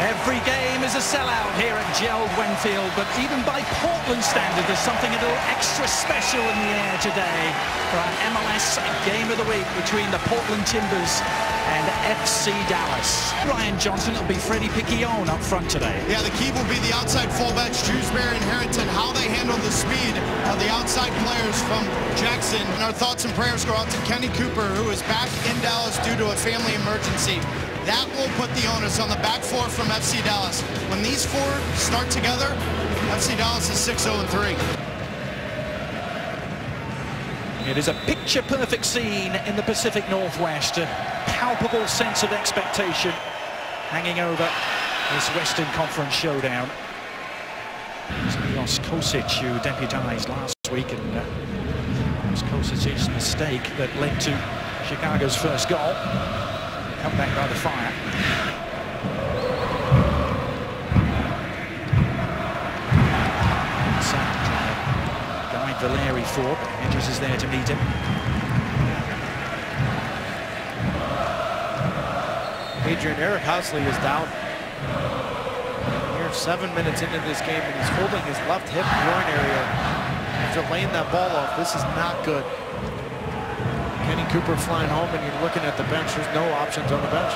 Every game is a sellout here at Jeld-Wen Field, but even by Portland standard, there's something a little extra special in the air today for our MLS Game of the Week between the Portland Timbers and FC Dallas. Ryan Johnson will be Freddie Piquionne up front today. Yeah, the key will be the outside fullbacks, Jewsbury and Harrington, how they handle the speed of the outside players from Jackson. And our thoughts and prayers go out to Kenny Cooper, who is back in Dallas due to a family emergency. That will put the onus on the back four from FC Dallas. When these four start together, FC Dallas is 6-0-3. It is a picture-perfect scene in the Pacific Northwest. A palpable sense of expectation hanging over this Western Conference showdown. It's Milos Kocic, who deputized last week, and uh, it was Kocic's mistake that led to Chicago's first goal. Come back by the fire. Trying guide Valeri forward, but Hedges is there to meet him. Adrian Eric Hassli is down. Here, seven minutes into this game, and he's holding his left hip groin area after laying that ball off. This is not good. Kenny Cooper flying home, and you're looking at the bench. There's no options on the bench.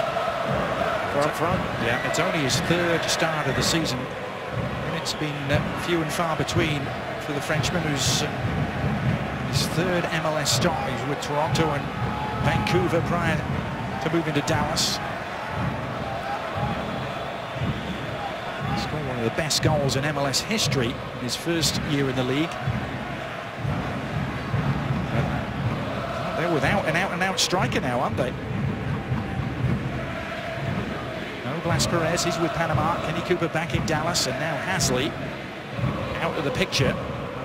Up front. Yeah, it's only his third start of the season. And it's been uh, few and far between for the Frenchman, who's uh, his third MLS stop. He's with Toronto and Vancouver prior to moving to Dallas. He Scored one of the best goals in MLS history in his first year in the league. But they're without striker now, aren't they? No Blas Perez, he's with Panama. Kenny Cooper back in Dallas, and now Hassli out of the picture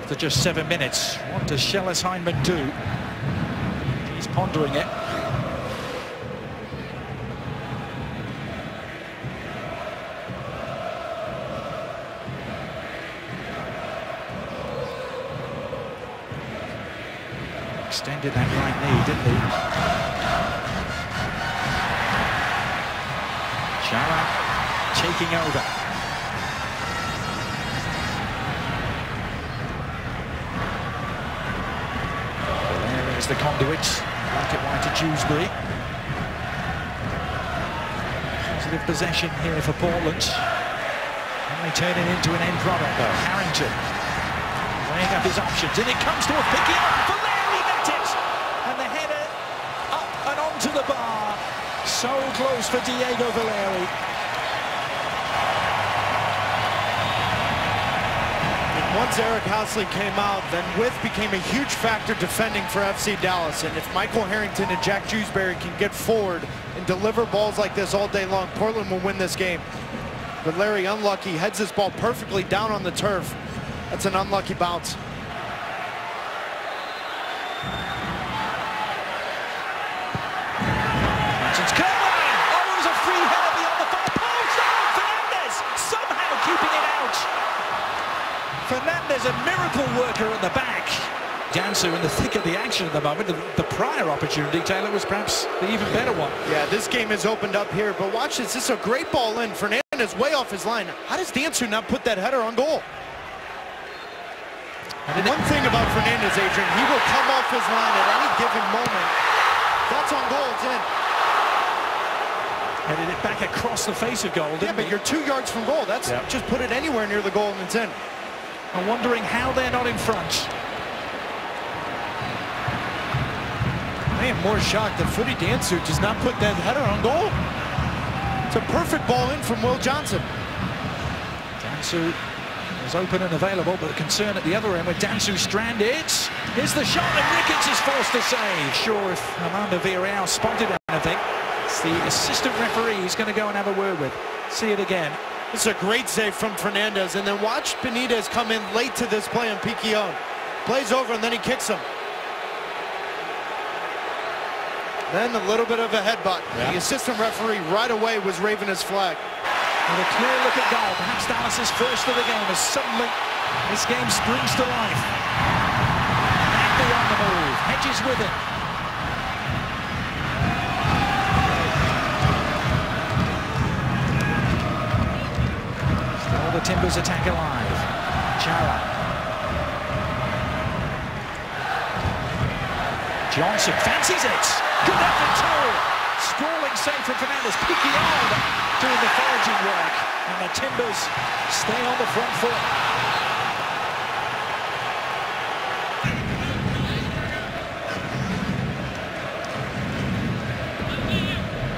after just seven minutes. What does Schellas Hyndman do? He's pondering it. Extended that right knee, didn't he? Chara taking over. There is the conduit. Black and white to Jewsbury. Positive possession here for Portland. And they turn it into an end product though. Harrington weighing up his options. And it comes to a picking up. Valeri met it. And the header up and onto the bar. So close for Diego Valeri. Once Eric Hassli came out, then width became a huge factor defending for FC Dallas. And if Michael Harrington and Jack Jewsbury can get forward and deliver balls like this all day long, Portland will win this game. But Larry unlucky, heads this ball perfectly down on the turf. That's an unlucky bounce. Fernandez, a miracle worker at the back. Danso in the thick of the action at the moment. The, the prior opportunity, Taylor, was perhaps the even better one. Yeah, this game has opened up here, but watch this. This is a great ball in. Fernandez way off his line. How does Danso not put that header on goal? And one thing about Fernandez, Adrian, he will come off his line at any given moment. That's on goal, it's in. Headed it back across the face of goal, Yeah, but he? you're two yards from goal. That's just put it anywhere near the goal and it's in. I'm wondering how they're not in front. I am more shocked that Futty Danso does not put that header on goal. It's a perfect ball in from Will Johnson. Danso is open and available, but the concern at the other end with Danso stranded. Here's the shot, and Ricketts is forced to save. Sure, if Amanda Villarreal spotted anything, it's the assistant referee he's going to go and have a word with. See it again. This is a great save from Fernandez. And then watch Benitez come in late to this play on Piquionne. Plays over and then he kicks him. Then a little bit of a headbutt. Yeah. The assistant referee right away was raving his flag. With a clear look at goal, perhaps Dallas's first of the game as suddenly this game springs to life. Ackley on the move, Hedges with it. The Timbers attack alive. Chara. Johnson fancies it. Good effort too. Sprawling save from Fernandez. Piquionne doing the foraging work. And the Timbers stay on the front foot.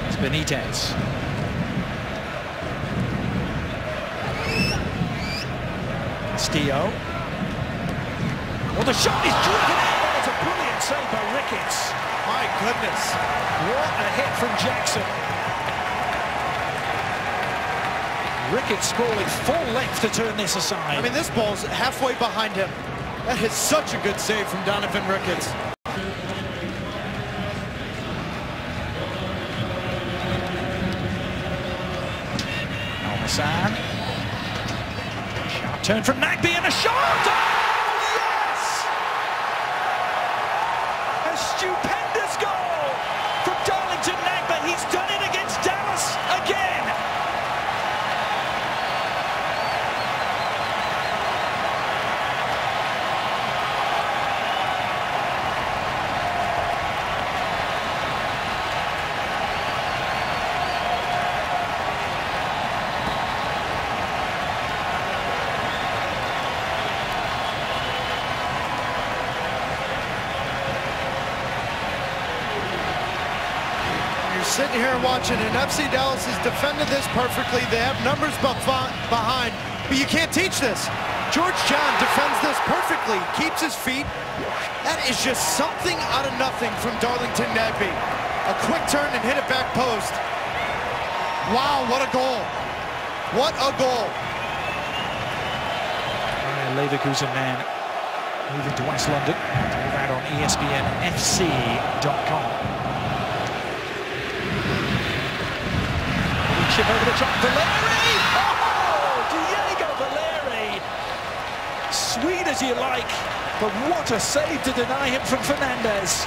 It's Benitez. Castillo. Well, the shot is driven in. It's a brilliant save by Ricketts. My goodness. What a hit from Jackson. Ricketts sprawling full length to turn this aside. I mean, this ball's halfway behind him. That is such a good save from Donovan Ricketts. Al Hassan. Sharp turn from Nagbe and a shot! Oh, yes! A stupendous goal from Darlington Nagbe. He's done it against Dallas again. You're sitting here watching, and FC Dallas has defended this perfectly. They have numbers behind, but you can't teach this. George John defends this perfectly, keeps his feet. That is just something out of nothing from Darlington Nagbe. A quick turn and hit it back post. Wow, what a goal. What a goal. Ryan Leverkusen man moving to West London. All that on ESPNFC.com. Chip over the top, Valeri! Oh, Diego Valeri! Sweet as you like, but what a save to deny him from Fernandez.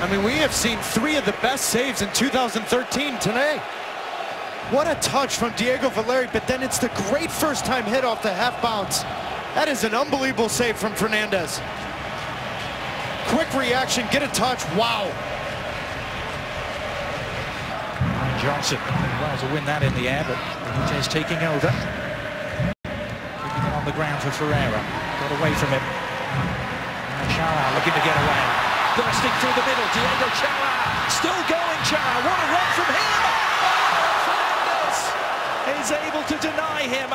I mean, we have seen three of the best saves in 2013 today. What a touch from Diego Valeri, but then it's the great first-time hit off the half bounce. That is an unbelievable save from Fernandez. Quick reaction, get a touch, wow. Johnson, well to win that in the air, but Benitez taking over. Keeping it on the ground for Ferreira. Got away from him. Chara looking to get away. Bursting through the middle, Diego Chara. Still going, Chara. What a run from him! Oh, is able to deny him.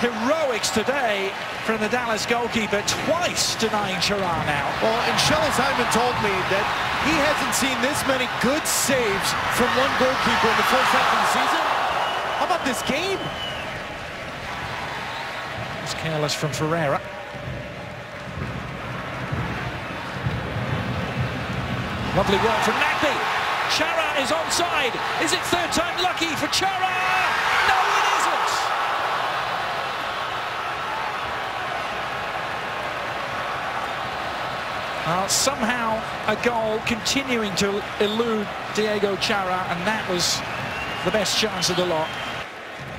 Heroics today from the Dallas goalkeeper, twice denying Chara now. Well, and Schellas Hyndman told me that he hasn't seen this many good saves from one goalkeeper in the first half of the season. How about this game? It's careless from Ferreira. Lovely work from Nagbe. Chara is onside. Is it third time lucky for Chara? No, it isn't. Uh, somehow a goal continuing to elude Diego Chara, and that was the best chance of the lot.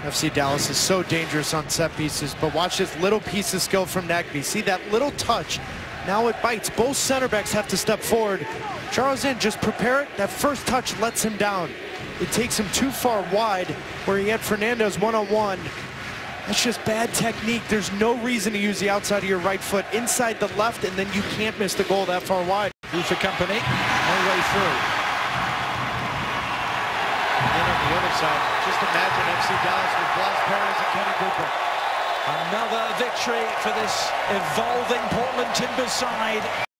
FC Dallas is so dangerous on set pieces, but watch this little piece of skill from Nagbe. See that little touch? Now it bites. Both center backs have to step forward. Charles in, just prepare it. That first touch lets him down. It takes him too far wide where he had Fernandez one-on-one. That's just bad technique. There's no reason to use the outside of your right foot inside the left, and then you can't miss the goal that far wide. Good for company, no way through. And then on the other side, just imagine FC Dallas with Blas Perez and Kenny Cooper. Another victory for this evolving Portland Timbers side.